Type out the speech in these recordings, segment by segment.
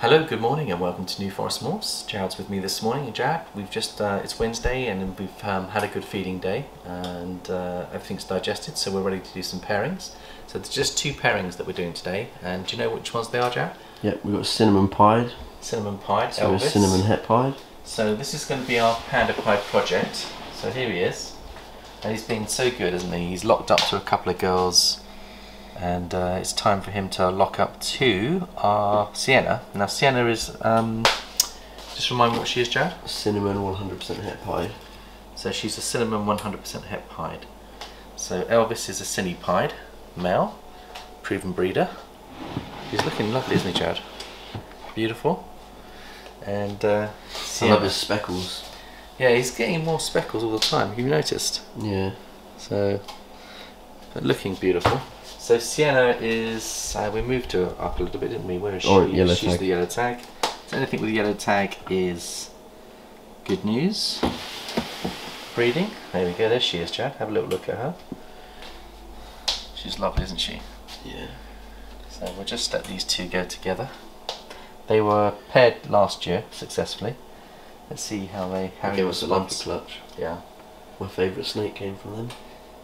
Hello, good morning, and welcome to New Forest Morphs. Jared's with me this morning, Jared, we've just uh, it's Wednesday, and we've um, had a good feeding day, and uh, everything's digested, so we're ready to do some pairings. So there's just two pairings that we're doing today, and do you know which ones they are, Jared? Yep, we've got cinnamon pied, Cinnamon pied, so Elvis. cinnamon het pied. So this is going to be our panda pied project. So here he is, and he's been so good, hasn't he? He's locked up to a couple of girls, and uh, it's time for him to lock up to our Sienna. Now Sienna is, um, just remind me what she is, Jared. Cinnamon 100% het pied. So she's a cinnamon 100% het pied. So Elvis is a cinny pied, male, proven breeder. He's looking lovely, isn't he, Jared? Beautiful. And uh, I love his speckles. yeah, he's getting more speckles all the time. Have you noticed? Yeah. So, but looking beautiful. So Sienna is. Uh, we moved her up a little bit, didn't we? Where is she? Or yellow She's tag. the yellow tag. So anything with the yellow tag is good news. Breeding. There we go. There she is, Chad. Have a little look at her. She's lovely, isn't she? Yeah. So we'll just let these two go together. They were paired last year successfully. Let's see how they how gave us a lumpy clutch. Yeah. My favourite snake came from them.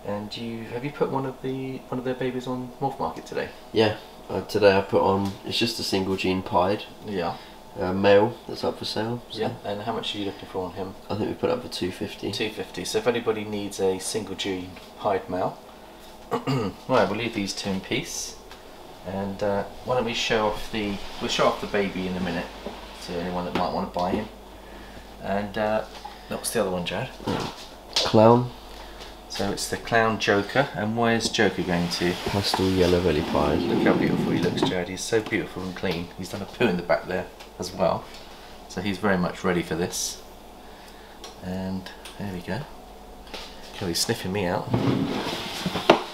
And you have you put one of the one of their babies on Morph Market today? Yeah. Uh, today I put on, it's just a single gene pied, Yeah. uh, male that's up for sale. So Yeah. And how much are you looking for on him? I think we put up for 250. Two fifty. So if anybody needs a single gene pied male, right, we'll leave these two in peace. And uh, why don't we show off the we'll show off the baby in a minute to anyone that might want to buy him. And uh, what's the other one, Jared? Clown, So it's the clown Joker. And where's Joker going to? pastel yellow belly pie. Look how beautiful he looks, Jared. He's so beautiful and clean. He's done a poo in the back there as well. So he's very much ready for this. And there we go. Okay, he's sniffing me out.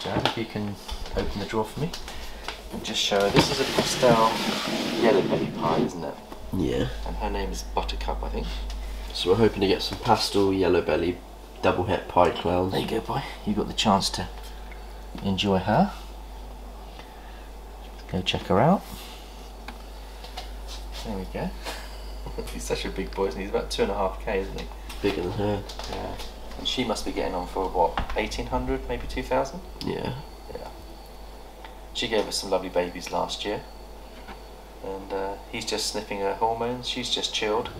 Jared, if you can open the drawer for me. And just show her. This is a pastel yellow belly pie, isn't it? Yeah. And her name is Buttercup, I think. So we're hoping to get some pastel yellow belly double het pied clowns. There you go, boy. You got the chance to enjoy her. Go check her out. There we go. he's such a big boy, isn't he? He's about two and a half k, isn't he? Bigger than her. Yeah. And she must be getting on for what, eighteen hundred, maybe two thousand? Yeah. Yeah. She gave us some lovely babies last year, and uh, he's just sniffing her hormones. She's just chilled,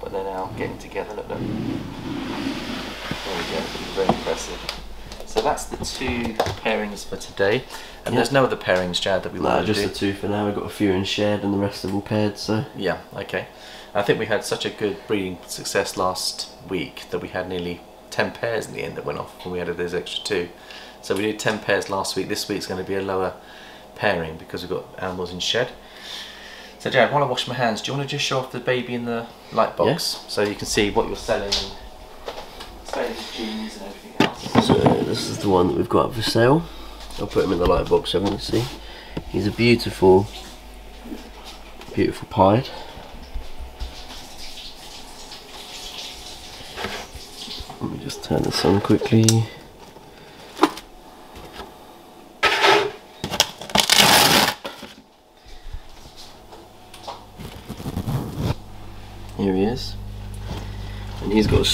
but they're now getting together. Look, look. There we go. Very impressive. So that's the two pairings for today, and Yeah. there's no other pairings, Chad, that we No, want to just the two for now. We've got a few in shared and the rest are all paired, so. Yeah, okay. I think we had such a good breeding success last week that we had nearly 10 pairs in the end that went off when we added those extra two. So we did 10 pairs last week. This week's going to be a lower pairing because we've got animals in shed. So Jared, while I wash my hands, do you want to just show off the baby in the light box so you can see what you're selling status and everything else? So this is the one that we've got up for sale. I'll put him in the light box so everyone can see. He's a beautiful, beautiful pied. Let me just turn this on quickly. Here he is. And he's got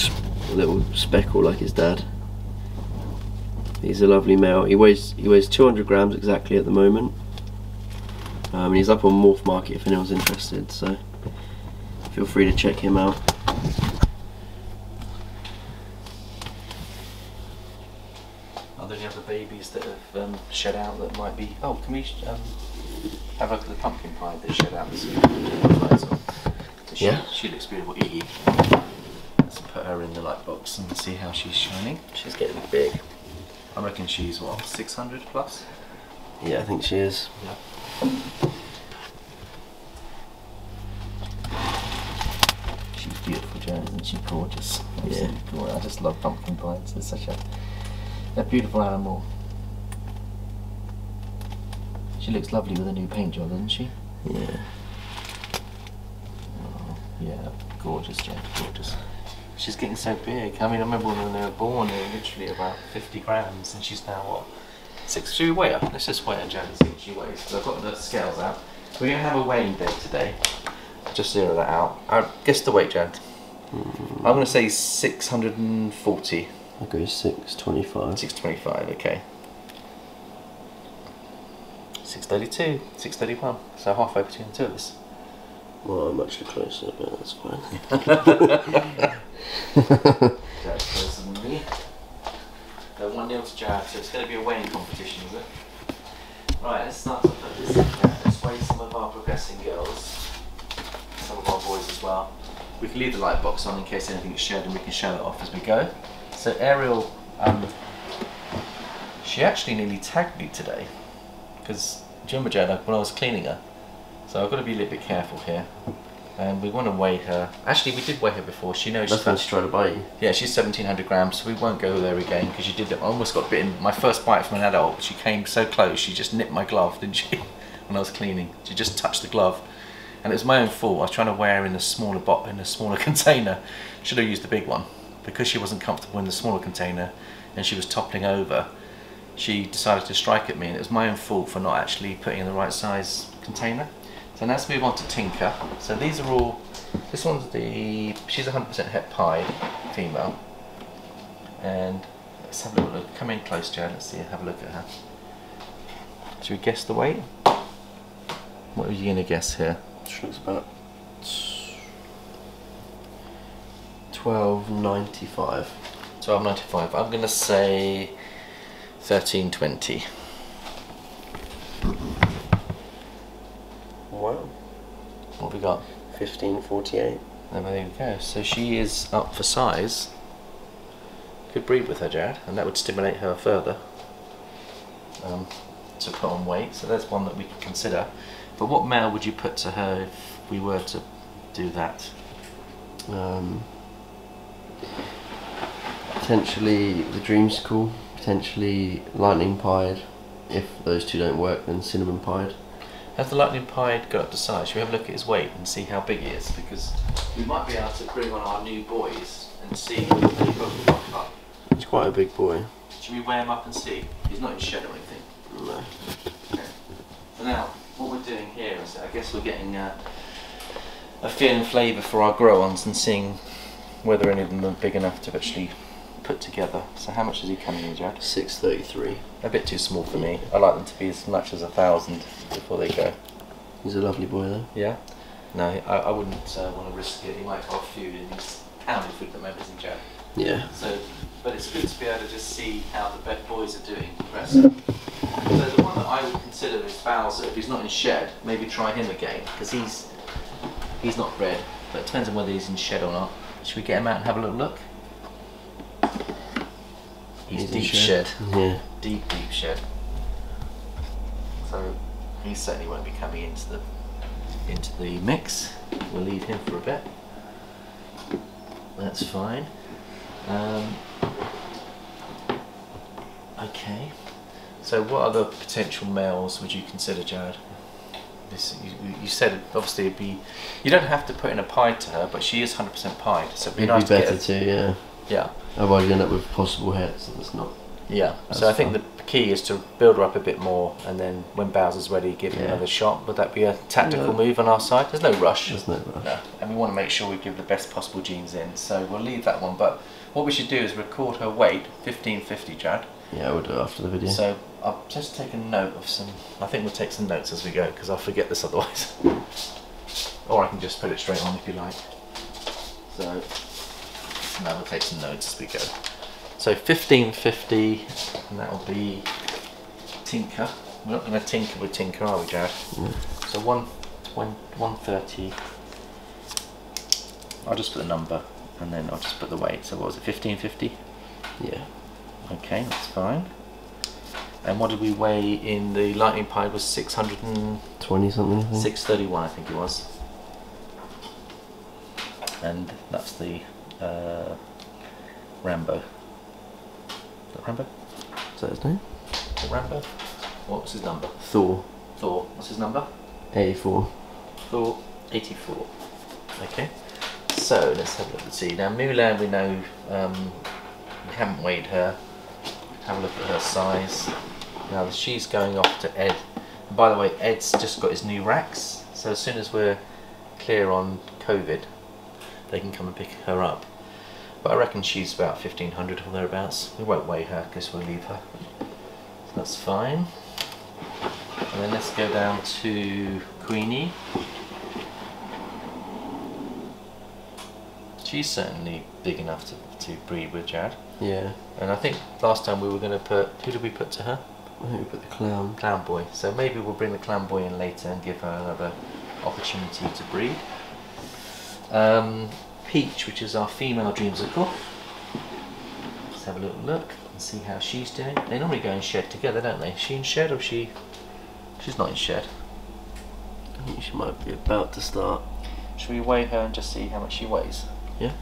little speckle like his dad. He's a lovely male. He weighs he weighs 200 grams exactly at the moment. Um, and he's up on Morph Market if anyone's interested. So feel free to check him out. Are there any other babies that have um, shed out that might be? Oh, can we um, have a look at the pumpkin pie that shed out this week? She, Yeah. She looks beautiful. Iggy. Her in the light box and see how she's shining. She's getting big. I reckon she's what, 600 plus? Yeah, I think she is. Yeah. She's beautiful, Joan, isn't she? Gorgeous. Absolutely gorgeous. I just love pumpkin pies. It's such a, a beautiful animal. She looks lovely with a new paint job, doesn't she? Yeah. Oh, yeah, gorgeous, Jen, gorgeous. She's getting so big. I mean, I remember when they were born, they were literally about 50 grams, and she's now what? Six. Should we weigh her? Let's just weigh her, Jen, and see what she weighs. So I've got the scales out. We're going to have a weighing day today. just zero that out. I guess the weight, Jad. Mm. I'm going to say 640. I'll go 625. 625, okay. 632, 631. So halfway between the two of us. Well, I'm actually closer, but that's fine. Me. 1 0 to Jad, so it's going to be a weighing competition, is it? Right, let's start to put this in. Jad. Let's weigh some of our progressing girls, some of our boys as well. We can leave the light box on in case anything is shared and we can show it off as we go. So Ariel, um, she actually nearly tagged me today because do you remember Jad, when I was cleaning her? So I've got to be a little bit careful here. And we want to weigh her. Actually, we did weigh her before. She knows That's she's when she's trying to bite you. yeah, she's 1700 grams, so we won't go there again because she did. I almost got bitten. My first bite from an adult, she came so close, she just nipped my glove, didn't she? when I was cleaning, she just touched the glove, and it was my own fault. I was trying to wear her in a smaller bot in a smaller container. Should have used the big one because she wasn't comfortable in the smaller container, and she was toppling over. She decided to strike at me, and it was my own fault for not actually putting in the right size container. So now let's move on to Tinker. So these are all. This one's the. She's 100% het pied female. And let's have a little look. Come in close, Jan. Let's see. Have a look at her. Should we guess the weight? What are you gonna guess here? She looks about 1295. 12.95. I'm gonna say 13.20. Wow. What have we got? 1548. And there you go. So she is up for size. Could breed with her, Jared, and that would stimulate her further um, to put on weight. So that's one that we could consider. But what male would you put to her if we were to do that? Um, potentially the Dreamsicle, potentially Lightning Pied. If those two don't work, then Cinnamon Pied. Has the lightning pied got up to size? Should we have a look at his weight and see how big he is? Because we might be able to bring on our new boys and see if they both rock up. He's quite a big boy. Should we weigh him up and see? He's not in shed or anything. No. Okay. So now, what we're doing here is, I guess we're getting uh, a feel and flavour for our grow-ons and seeing whether any of them are big enough to actually put together. So how much is he coming in, Jack? 633. A bit too small for me. I like them to be as much as a thousand before they go. He's a lovely boy though. Yeah? No, I, I wouldn't uh, want to risk it. He might have food and he's pounded food at the moment, isn't Jack? Yeah. So, but it's good to be able to just see how the bed boys are doing. So the one that I would consider is Bowser. If he's not in shed, maybe try him again because he's he's not bred. But it depends on whether he's in shed or not. Should we get him out and have a little look? He's, in deep shed. Yeah. Deep, deep shed. So he certainly won't be coming into the into the mix. We'll leave him for a bit. That's fine. Um, okay. So what other potential males would you consider, Jared? This, you, you- said obviously it'd be. You don't have to put in a pied to her, but she is 100% pied, so it'd be It'd nice be to better get. too, yeah. Yeah. Otherwise you end up with possible hets and it's not. Yeah, so I think the key is to build her up a bit more, and then when Bowser's ready, give him another shot. Would that be a tactical Yeah. move on our side? There's no rush. There's no rush. No, and we want to make sure we give the best possible genes in. So we'll leave that one. But what we should do is record her weight, 1550, Jad. Yeah, we'll do it after the video. So I'll just take a note of some. I think we'll take some notes as we go because I'll forget this otherwise. or I can just put it straight on if you like. So now we'll take some notes as we go. So 1550, and that'll be Tinker. We're not going to tinker with Tinker, are we, Jared? Mm. So one, one, 130. I'll just put the number and then I'll just put the weight. So what was it, 1550? yeah. Okay, that's fine. And what did we weigh in the lightning pied was 620 something I 631 I think it was. And that's the uh, Rambo. Is that Rambo? Is that his name? Rambo? What's his number? Thor. Thor. What's his number? 84. Thor 84. Okay. So let's have a look and see. Now Mulan we know um, we haven't weighed her. Have a look at her size. Now she's going off to Ed. And by the way, Ed's just got his new racks. So as soon as we're clear on COVID, they can come and pick her up. But I reckon she's about 1500 or thereabouts. We won't weigh her because we'll leave her. So that's fine. And then let's go down to Queenie. She's certainly big enough to, to breed with Jad. Yeah. And I think last time we were going to put, who did we put to her? I think we put the clown. Clown boy. So maybe we'll bring the clown boy in later and give her another opportunity to breed. Um, Peach, which is our female dreamsicle. Let's have a little look and see how she's doing. They normally go in shed together, don't they? Is she in shed or she? She's not in shed. I think she might be about to start. Should we weigh her and just see how much she weighs? Yeah.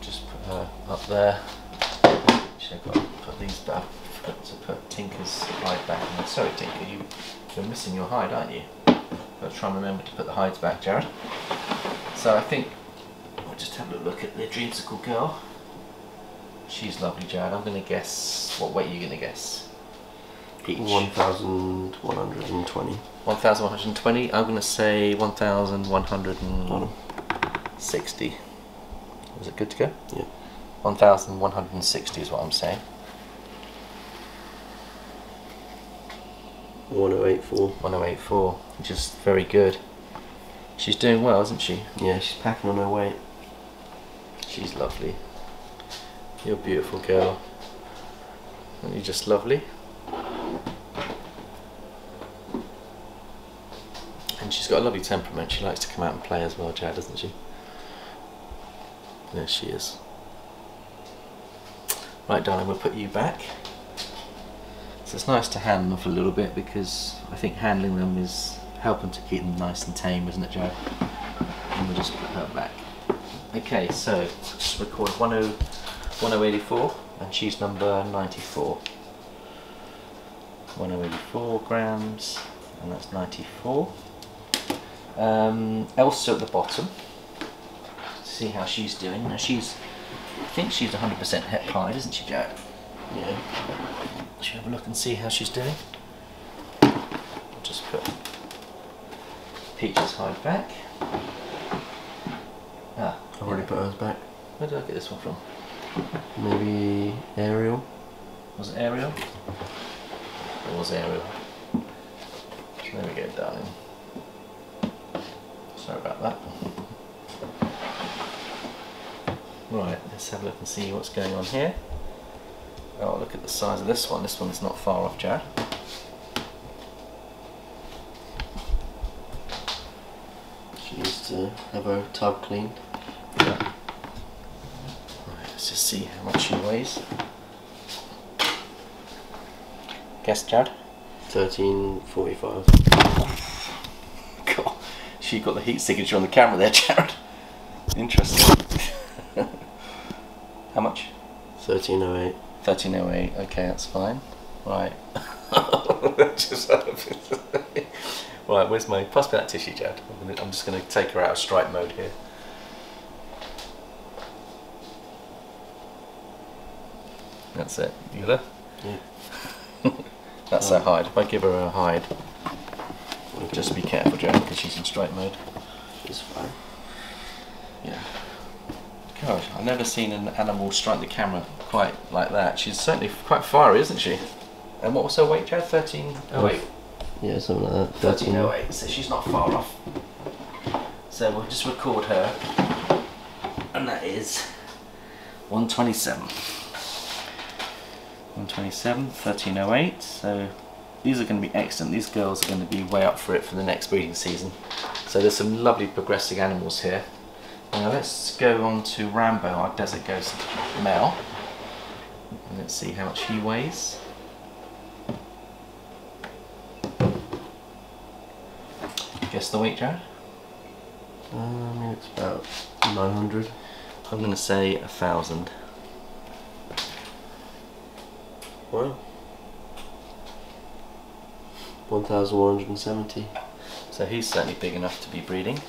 Just put her up there. Actually, I've got to put these back to put Tinker's hide back. in there. Sorry, Tinker, you, you're missing your hide, aren't you? Got to try and remember to put the hides back, Jared. So I think we'll just have a look at the dreamsicle girl. She's lovely, Jared. I'm going to guess. What weight are you going to guess? Peach. 1,120. 1,120. I'm going to say 1,160. Is it good to go? Yeah. 1,160 is what I'm saying. 1084. 1084, which is very good. She's doing well, isn't she? Yeah, she's packing on her weight. She's lovely. You're a beautiful girl. Aren't you just lovely? And she's got a lovely temperament. She likes to come out and play as well, Jad, doesn't she? There she is. Right, darling, we'll put you back. So it's nice to hand them off a little bit because I think handling them is helping to keep them nice and tame, isn't it, Joe? And we'll just put her back. Okay, so just record 10, 1084 and she's number 94. 1084 grams and that's 94. Um, Elsa at the bottom. See how she's doing. Now she's, I think she's 100% het pied, isn't she, Jack? Yeah. Should we have a look and see how she's doing? I'll Just put Peach's hide back. I've already put hers back. Where did I get this one from? Maybe Ariel. Was it Ariel? It was Ariel. So there we go, darling. Sorry about that. Right, let's have a look and see what's going on here. Oh, look at the size of this one. This one's not far off, Chad. She needs to have her tub cleaned. Right, let's just see how much she weighs. Guess, Chad? 1345. God, she got the heat signature on the camera there, Jared. Interesting. How much? 1308. 1308. Okay, that's fine. Right. Right, where's my. Pass me that tissue, Jad. I'm, gonna, I'm just going to take her out of strike mode here. That's it. You there? Yeah. That's her oh. hide. If I give her a hide, just be careful, Jad, because she's in strike mode. It's fine. Yeah. God, I've never seen an animal strike the camera quite like that. She's certainly quite fiery, isn't she? And what was her weight, Chad? 1308. Yeah, something like that. 1308, so she's not far off. So we'll just record her. And that is 127. 127, 1308. So these are going to be excellent. These girls are going to be way up for it for the next breeding season. So there's some lovely progressing animals here. Now let's go on to Rambo, our desert ghost male. And let's see how much he weighs. Guess the weight, Jared? Um, it's about 900. I'm going to say a thousand. Wow. 1170. So he's certainly big enough to be breeding.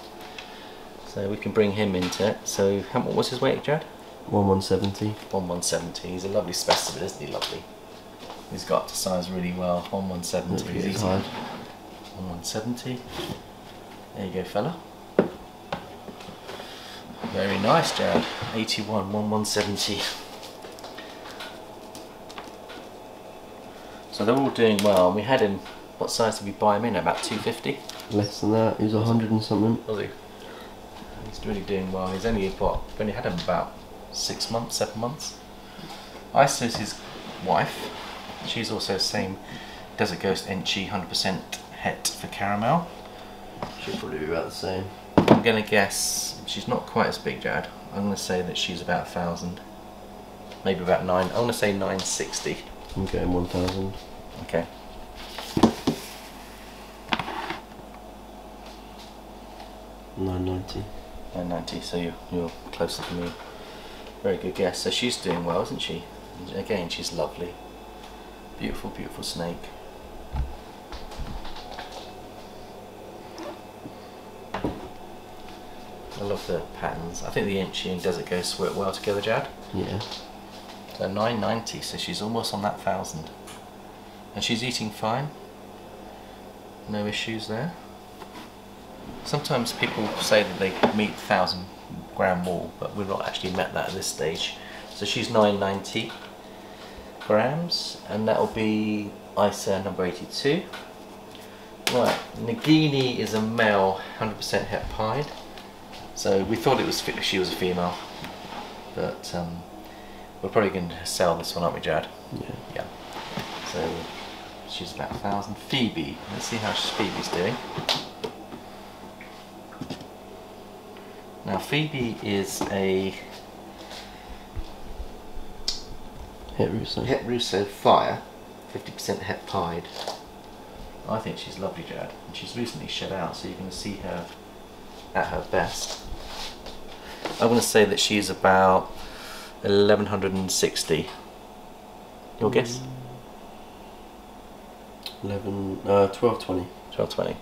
So we can bring him into it. So how, what was his weight, Jared? 1170. 1170. He's a lovely specimen, isn't he? Lovely. He's got to size really well. 1170. Look at is his easy. 1170. There you go, fella. Very nice, Jared. 81, 1, So they're all doing well. And we had him, what size did we buy him in? About 250? Less than that. He was a hundred and something. Was he? He's really doing well. He's only, what, we've only had him about six months, seven months. Isa's his wife. She's also the same Desert Ghost Enchi 100% het for caramel. Should probably be about the same. I'm gonna guess she's not quite as big, Jad. I'm gonna say that she's about a thousand, maybe about nine. I'm gonna say 960. I'm getting one thousand. Okay. Nine ninety. 990. So you're, you're closer to me. Very good guess. So she's doing well, isn't she? Again, she's lovely. Beautiful, beautiful snake. I love the patterns. I think the Enchi and Desert Ghost work well together, Jad. Yeah. So 990, so she's almost on that thousand. And she's eating fine. No issues there. Sometimes people say that they meet thousand gram wall, but we've not actually met that at this stage. So she's 990 grams, and that'll be ISA number 82. Right, Nagini is a male, 100% het pied. So we thought it was she was a female, but um, we're probably going to sell this one, aren't we, Jad? Yeah. Yeah. So she's about a thousand. Phoebe. Let's see how Phoebe's doing. Now Phoebe is a Het Russo. Het Russo Fire, 50% Het Pied. I think she's lovely, Jad. And she's recently shed out, so you're going to see her at her best. I'm going to say that she's about 1160. Your guess? Eleven. Uh, twelve twenty. 1220.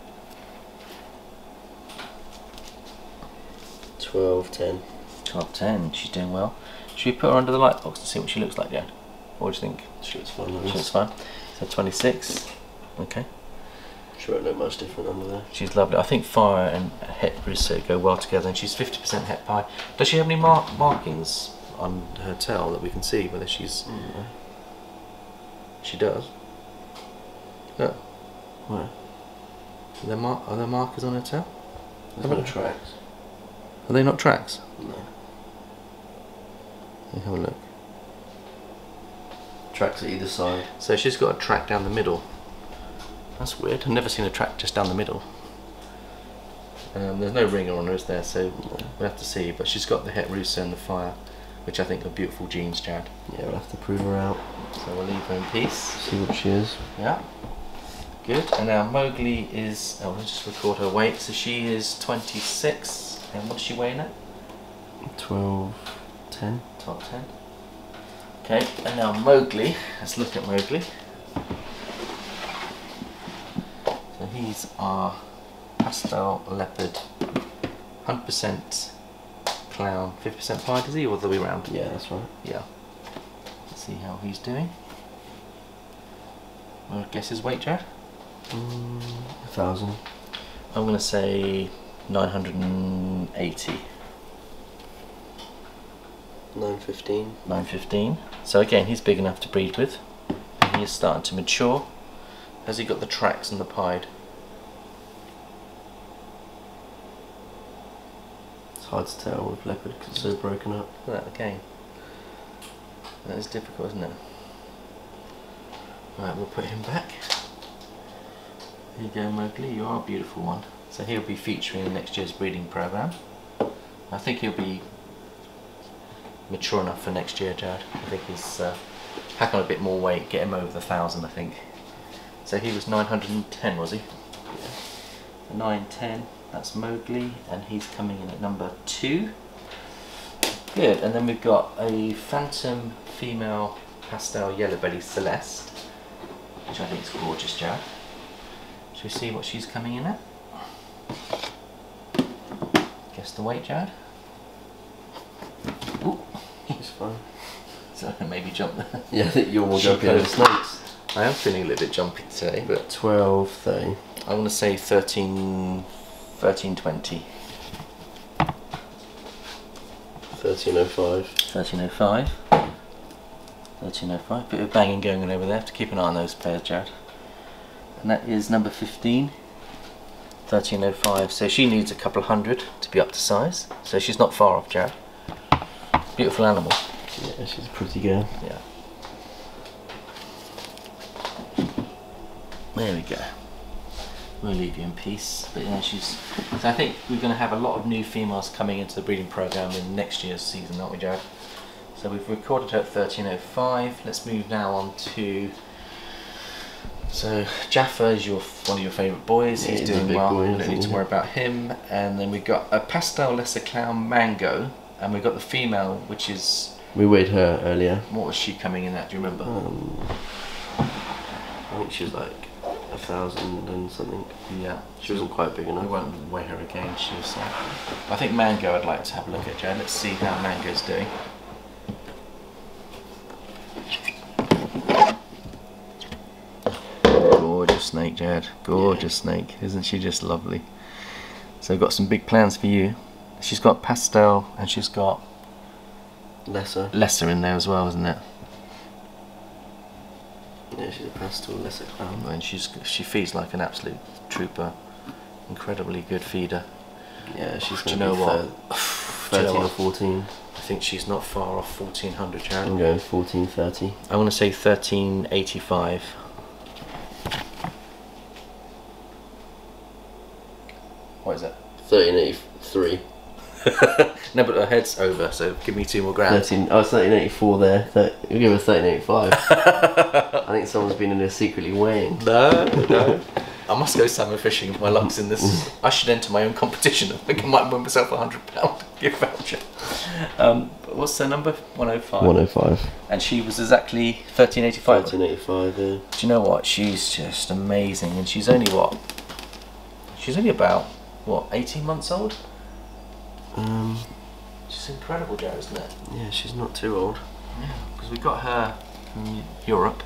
Twelve ten. 1210. She's doing well. Should we put her under the light box to see what she looks like, Jad? What do you think? She looks fine. She looks fine. So 26. Okay. She won't look much different under there. She's lovely. I think fire and het Russo go well together, and she's 50% het pie. Does she have any mar- markings on her tail that we can see whether she's. Mm. She does. Oh, Where? are there, mar- are there markers on her tail? There's no tracks. Are they not tracks? No. Let me have a look. Tracks at either side. So she's got a track down the middle. That's weird. I've never seen a track just down the middle. Um, there's no ringer on her, is there? So we'll have to see. But she's got the het Russo and the fire, which I think are beautiful genes, Chad. Yeah, we'll have to prove her out. So we'll leave her in peace. See what she is. Yeah. Good. And now Mowgli is. Oh, let's just record her weight. So she is 26. And what's she weighing at? 12. 10. Top 10. Okay, and now Mowgli. Let's look at Mowgli. So he's our pastel leopard, 100% clown, 50% pied, is he, or the way round? Yeah, that's right. Yeah. Let's see how he's doing. Well, guess his weight, Jared? Mm, a thousand. I'm going to say 980. Nine fifteen. 915. So again, he's big enough to breed with. And he is starting to mature. Has he got the tracks and the pied? Hard to tell with leopard because it's so broken up. Look at that again. That is difficult, isn't it? Right, we'll put him back. Here you go, Mowgli. You are a beautiful one. So he'll be featuring in next year's breeding program. I think he'll be mature enough for next year, Jared. I think he's uh, pack on a bit more weight, get him over the thousand, I think. So he was 910, was he? Yeah. 910. That's Mowgli, and he's coming in at number two. Good, and then we've got a Phantom female pastel yellow belly Celeste, which I think is gorgeous, Jared. Should we see what she's coming in at? Guess the weight, Jared? Ooh, She's fine. so maybe jump there. Yeah, I think you're more jumpy over goes- snakes. I am feeling a little bit jumpy today, but Twelve thirty. I want to say 13, 13 20. 1305. 1305. 1305. Bit of banging going on over there. Have to keep an eye on those pairs, Jared. And that is number 15. 1305. So she needs a couple of hundred to be up to size. So she's not far off, Jared. Beautiful animal. Yeah, she's a pretty girl. Yeah. There we go. We'll leave you in peace. But yeah, she's. So I think we're going to have a lot of new females coming into the breeding program in next year's season, aren't we, Jared? So we've recorded her at 1305. Let's move now on to. So Jaffa is your one of your favourite boys. Yeah, he's doing well. boy, we don't need to worry about him. And then we've got a pastel lesser clown mango, and we've got the female, which is We weighed her earlier. what was she coming in at? Do you remember? Um, I think she was like a thousand and something. Yeah. She wasn't quite big enough. We won't weigh her again. She was. like. I think Mango. I'd like to have a look at Jad. Let's see how Mango's doing. Gorgeous snake, Jad. Gorgeous snake. Isn't she just lovely? So, I've got some big plans for you. She's got pastel and she's got Lesser. lesser in there as well, isn't it? Yeah, she's a pastel lesser clown. And she's she feeds like an absolute trooper. Incredibly good feeder. Yeah, she's Do you gonna know be what? thir- Do you know or 14. I think she's not far off 1400, Jared. I'm going 14, 30. I'm going to say 1385. What is it? 1383. no, but her head's over, so give me two more grand. 13, oh, it's 1384 there. We'll give her 1385. I think someone's been in there secretly weighing. No, no. I must go salmon fishing if my luck's in this. I should enter my own competition. I think I might win myself a hundred pound gift voucher. Um, but what's her number? 105. 105. And she was exactly 1385. 1385, yeah. Do you know what? She's just amazing, and she's only what? She's only about what? 18 months old. Um, She's incredible, Joe, isn't it? yeah, she's not too old. Yeah, because we got her from Europe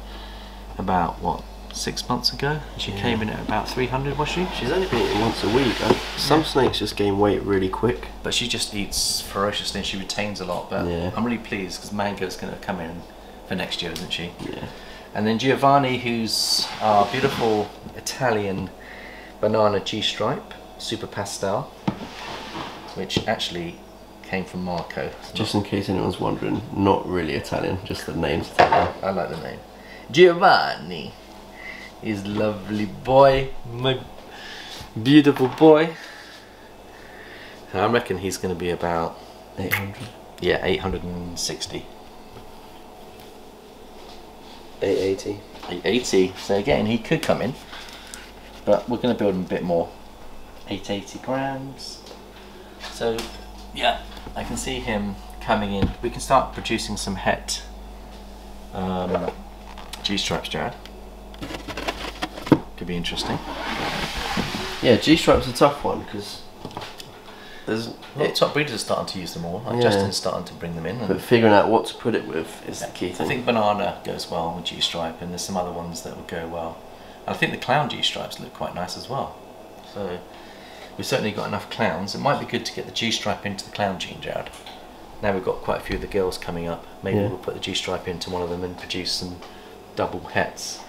about what six months ago. She Yeah. came in at about 300, was she? She's only been eating once a week. I, some snakes just gain weight really quick. But she just eats ferociously and she retains a lot. But Yeah. I'm really pleased because Mango's going to come in for next year, isn't she? Yeah. And then Giovanni, who's our beautiful Italian banana G stripe, super pastel, which actually came from Marco. Just in case anyone's wondering, not really Italian, just the name's Italian. I like the name. Giovanni is lovely boy, my beautiful boy. I reckon he's going to be about 800. yeah 860, 880. 880. So again, he could come in, but we're going to build him a bit more. 880 grams. So yeah, I can see him coming in. We can start producing some het um, G stripes, Jared. Could be interesting. Yeah, G stripe's a tough one because there's. A lot of top breeders are starting to use them all. Like Yeah. Justin's starting to bring them in. But figuring out what to put it with is the key I think banana goes well with G stripe, and there's some other ones that would go well. And I think the clown G stripes look quite nice as well. So we've certainly got enough clowns. It might be good to get the G stripe into the clown gene, Jared. Now we've got quite a few of the girls coming up. Maybe Yeah. we'll put the G stripe into one of them and produce some double hets.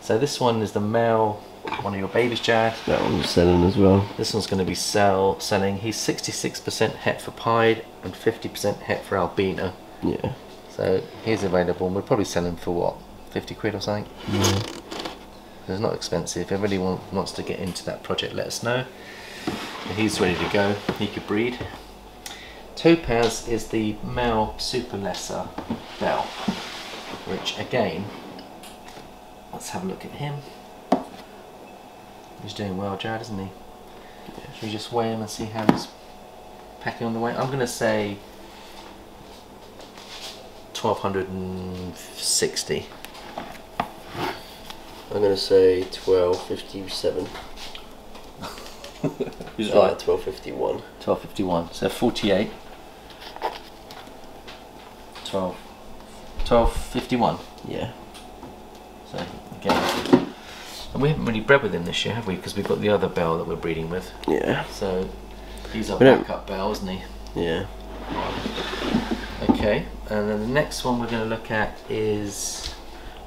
So this one is the male, one of your babies, Jared. that one's selling as well. This one's going to be sell selling. He's 66% het for pied and 50% het for albino. Yeah. So he's available. and We'll probably sell him for what, 50 quid or something. yeah. It's not expensive. If anybody wants to get into that project, let us know. He's ready to go. He could breed. Topaz is the male super lesser bell, which again, let's have a look at him. He's doing well, Jared, isn't he? Should we just weigh him and see how he's packing on the weight? I'm going to say 1260. I'm going to say 1257. Who's Oh, 1251. 1251. So 48. 12. 1251. Yeah. So again. And we haven't really bred with him this year, have we? Because we've got the other bell that we're breeding with. Yeah. So he's our We backup bell, isn't he? Yeah. Okay, and then the next one we're going to look at is.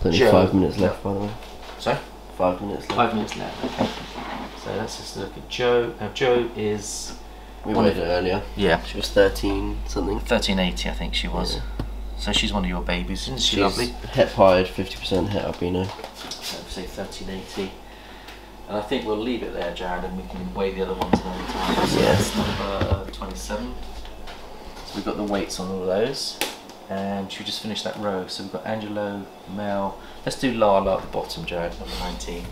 Only Joe. five minutes left, by the way. Sorry? Five minutes left. Five minutes left. So let's just look at Joe. Now, Joe is. We weighed it earlier. Yeah. She was 13 something. 1380, I think she was. So she's one of your babies, isn't she She's lovely? Het pied, 50% het albino. So say 1380. And I think we'll leave it there, Jared, and we can weigh the other ones another time. So Yeah. that's number uh, 27. So we've got the weights on all of those. And should we just finish that row? So we've got Angelo, Mel. Let's do Lala at the bottom, Jared, number 19.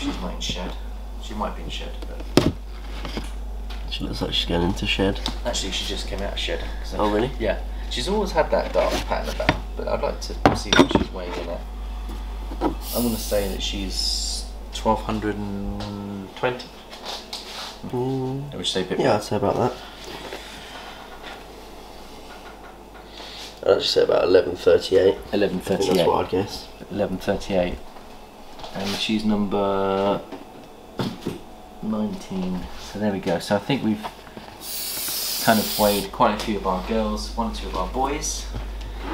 She's not in shed. She might be in shed, but She looks like she's going into shed. actually she just came out of shed. Oh, really? Yeah. She's always had that dark pattern about, but I'd like to see what she's weighing in at. I'm going to say that she's 1220. Mm, I would say a bit yeah, I'd say about that. I'd say about 11.38. I think that's what I'd guess. 1138. And she's number 19. So there we go. So I think we've kind of weighed quite a few of our girls, one or two of our boys.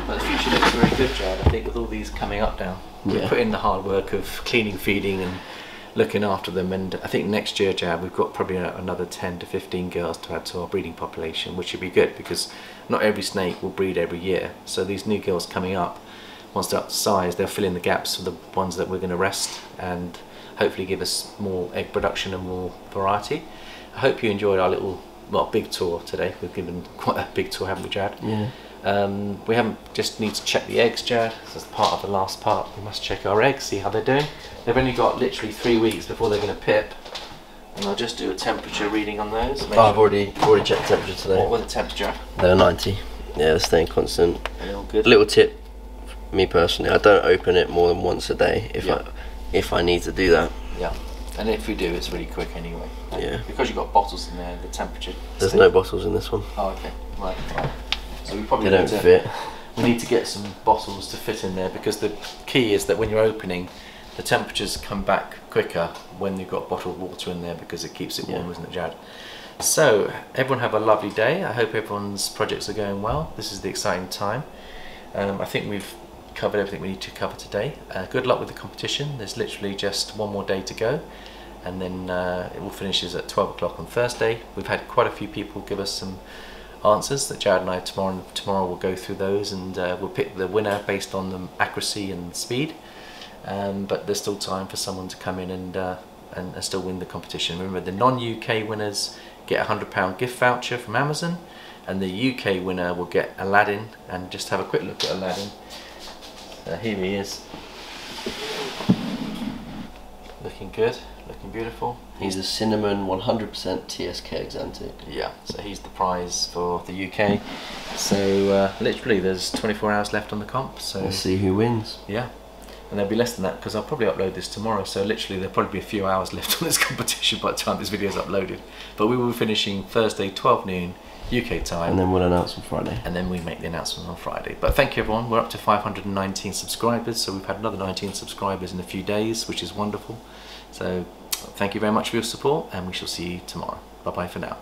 But the future looks very good, Jared. I think with all these coming up now, we've put in the hard work of cleaning, feeding, and looking after them. And I think next year, Jared, we've got probably another 10 to 15 girls to add to our breeding population, which would be good because not every snake will breed every year. So these new girls coming up, once they're up to size, they'll fill in the gaps for the ones that we're going to rest and hopefully give us more egg production and more variety. I hope you enjoyed our little, well, big tour today. We've given quite a big tour, haven't we, Jared? Yeah. Um, we haven't just need to check the eggs, Jad. This is part of the last part. We must check our eggs, see how they're doing. They've only got literally three weeks before they're going to pip, and I'll just do a temperature reading on those. Oh, I've already already checked temperature today. What were the temperature? They're 90. Yeah, they're staying constant. Are they all good? Little tip, me personally, I don't open it more than once a day if Yeah. I if I need to do that. Yeah. And if we do, it's really quick anyway. And Yeah. Because you've got bottles in there, the temperature. There's no bottles in this one. Oh, okay. Right. right. So we probably They need don't to, fit. We need to get some bottles to fit in there because the key is that when you're opening, the temperatures come back quicker when you've got bottled water in there because it keeps it warm, Yeah. isn't it, Jad? So everyone have a lovely day. I hope everyone's projects are going well. This is the exciting time. Um, I think we've covered everything we need to cover today. Uh, good luck with the competition. There's literally just one more day to go, and then uh, it all finishes at 12 o'clock on Thursday. We've had quite a few people give us some answers that Jared and I tomorrow tomorrow will go through those, and uh, we'll pick the winner based on the accuracy and speed. Um, but there's still time for someone to come in and, uh, and and still win the competition. Remember, the non-UK winners get a hundred pound gift voucher from Amazon, and the UK winner will get Aladdin. And just have a quick look at Aladdin. Uh, here he is, looking good, looking beautiful. He's a cinnamon 100% TSK Axanthic. Yeah, so he's the prize for the UK. So uh, literally, there's 24 hours left on the comp. So Let's see who wins. yeah, and there'll be less than that because I'll probably upload this tomorrow. So literally, there'll probably be a few hours left on this competition by the time this video is uploaded. But we will be finishing Thursday, 12 noon UK time. And then we'll announce on Friday. and then we make the announcement on Friday. But thank you everyone, we're up to 519 subscribers, so we've had another 19 subscribers in a few days, which is wonderful. So thank you very much for your support, and we shall see you tomorrow. Bye bye for now.